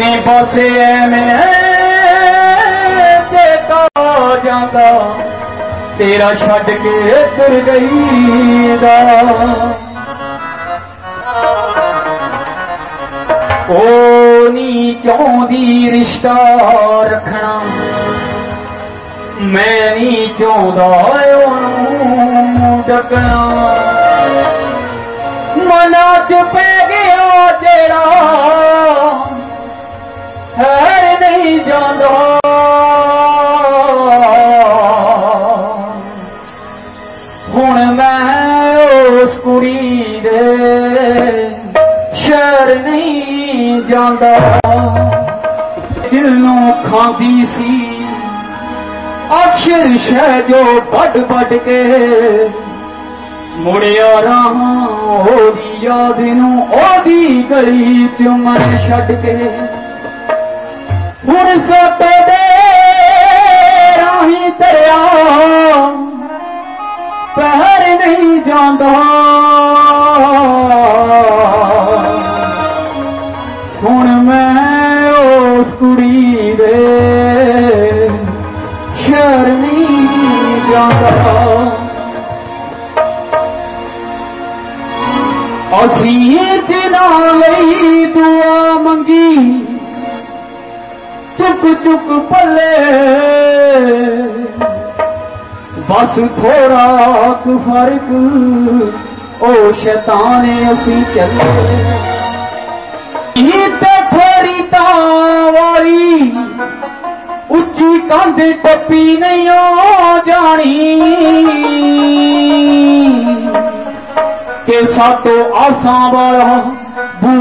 निबसे में चेता जाता तेरा छद के तुर गई ओ नी चौदी रिश्ता रखना मैं नी चौदा ढकना ਜਾਂਦਾ ਦਿਲ ਨੂੰ ਖਾਂਦੀ ਸੀ ਅਖਰ ਸ਼ੈ ਜੋ ਵੱਡ ਵੱਡ ਕੇ ਮੁੜਿਆ ਰਹਾ ਉਹਦੀ ਯਾਦ ਨੂੰ ਉਹਦੀ ਗਲੀ ਚ ਮਨ ਛੱਡ ਕੇ ਹੁਣ ਸੋਤੇ ਦੇ ਰਾਹੀ ਦਰਿਆ ਪਹਿਰ ਨਹੀਂ ਜਾਂਦਾ शरी जा असीं दनाही दू मुक चुक बस थोरा फर्क उ श टपी जानी आसां बू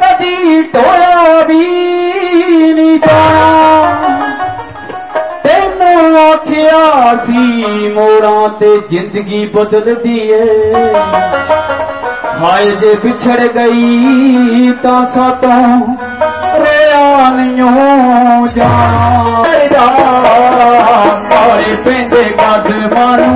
कॾहिं टोया बि न कयासीं मोरा ते ज़िंदगी बदलदी हाइ जे पिछड़ गई त पंहिंजे कॾहिं माण्हू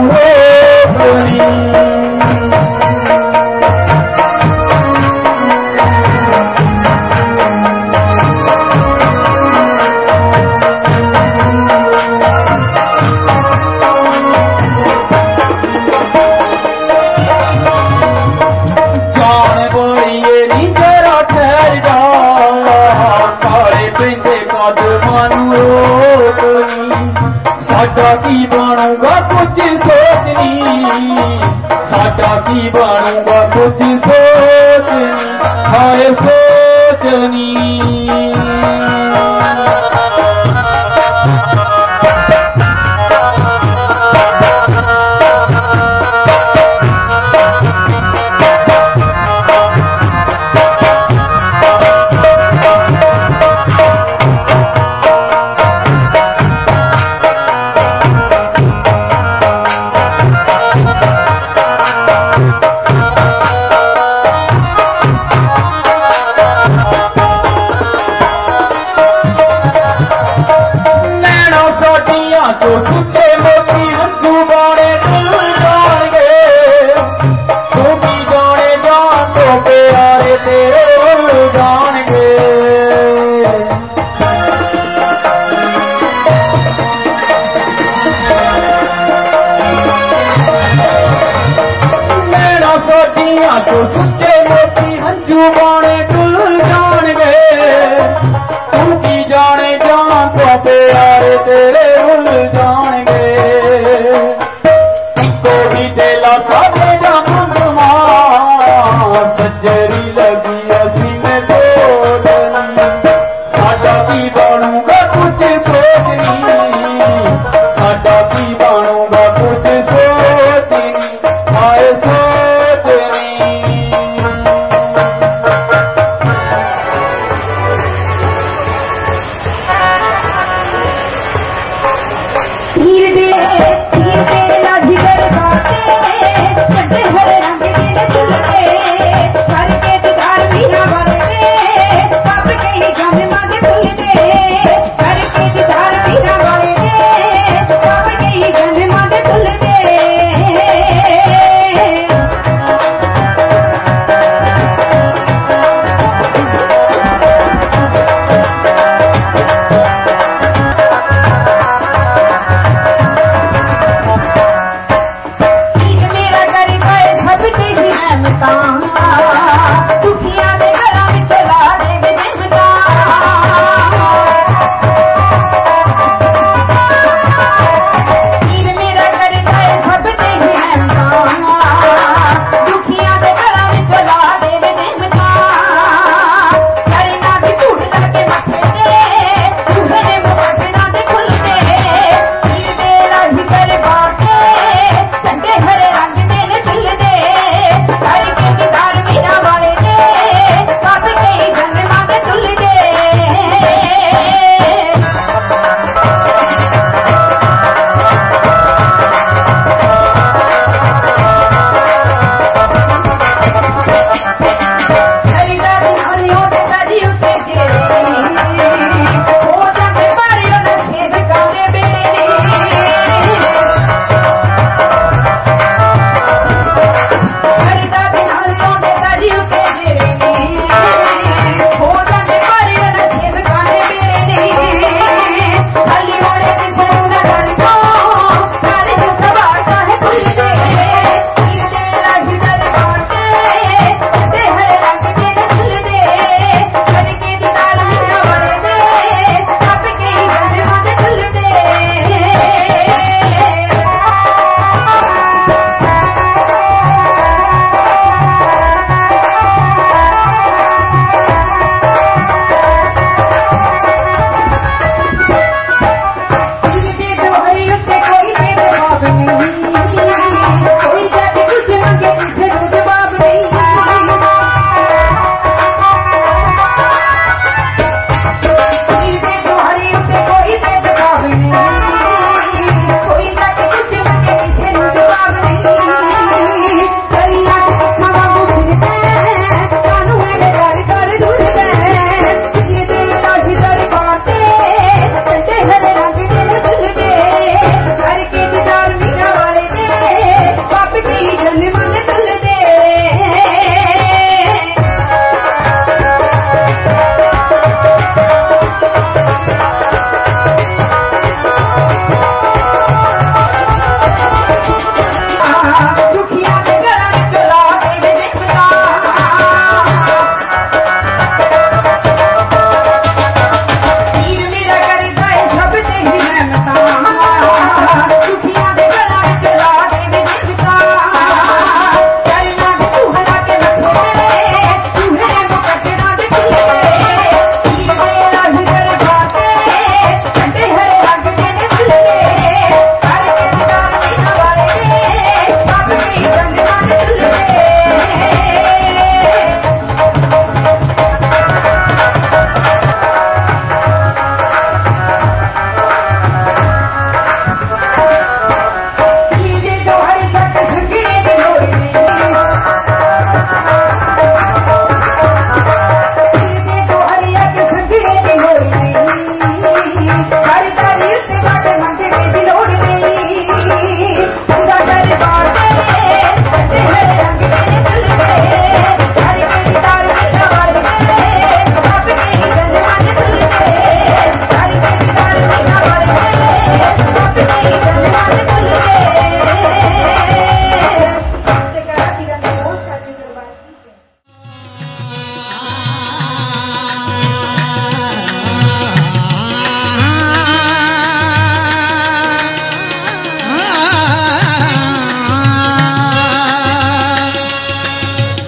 सुचे मोटी हंजू बणे तरगे तूं बि गाणे जान तूं तेरो सोची तूं सुचे मोटी हंजू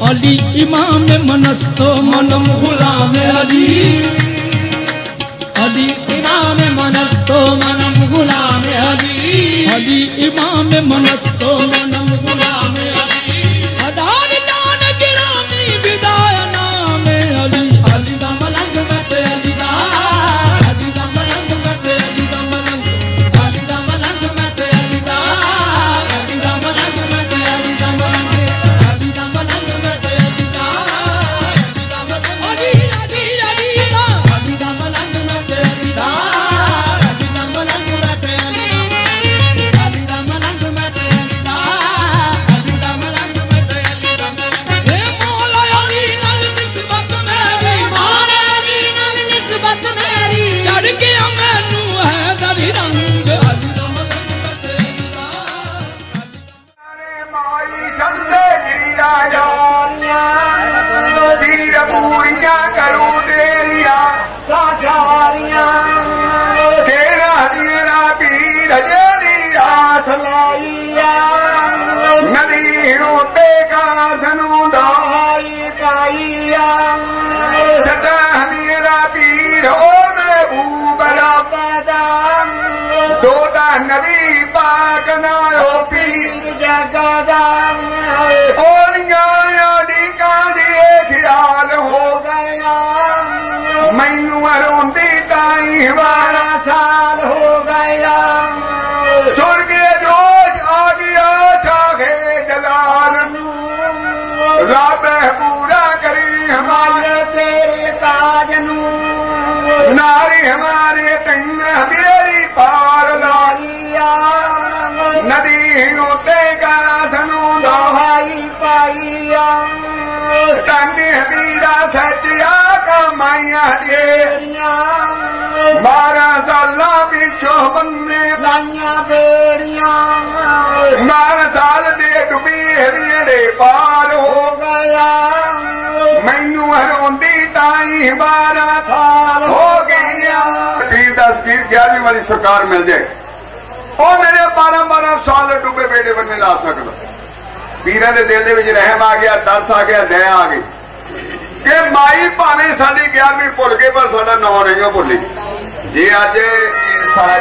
हली امام منستو منم गुलाम हरी हली امام منستو منم गुलाम हरी हली इमाम منستو منم गुलाम र पीर जस लाई नवी रो ते कास न तहम मीर हो न बू बड़ादा नवी पाक नो पीर कोरियां काल ख़्याल मायूं रोदी साल होर्गियलालू रब पूरा करी हीअ ते नारी त मेर पाल लालिया नदी ते सू पाई तनीरा सचिया ਮਾਈਆਂ ਦੇ ਮਾਰਾ ਜ਼ਾਲਾਂ ਵਿੱਚੋਂ ਬੰਨੇ ਲਾਈਆਂ ਬੇੜੀਆਂ ਮਾਰ ਜ਼ਾਲ ਦੇ ਡੁੱਬੀ ਹਰੀੜੇ ਪਾਰ ਹੋ ਗਿਆ ਮੈਨੂੰ ਹਰੋਂਦੀ ਤਾਈ ਮਾਰਾ ਸਾਲ ਹੋ ਗਿਆ ਪੀਰ ਦਾ ਗਿਆ ਵੀ ਵਾਲੀ ਸਰਕਾਰ ਮਿਲ ਜੇ ਉਹ ਮੇਰੇ 12 12 ਸਾਲ ਡੁੱਬੇ ਬੇੜੇ ਬੰਨੇ ਲਾ ਸਕਦਾ ਪੀਰਾਂ ਦੇ ਦਿਲ ਦੇ ਵਿੱਚ ਰਹਿਮ ਆ ਗਿਆ ਦਰਸ ਆ ਗਿਆ ਦਇਆ ਆ ਗਈ ਕਿ ਮਾਈ ਭਾਵੇਂ ਸਾਡੀ 11ਵੀਂ ਭੁੱਲ ਗਏ ਪਰ ਸਾਡਾ ਨਾਮ ਨਹੀਂ ਭੁੱਲੀ ਜੇ ਅੱਜ ਸਾਰੇ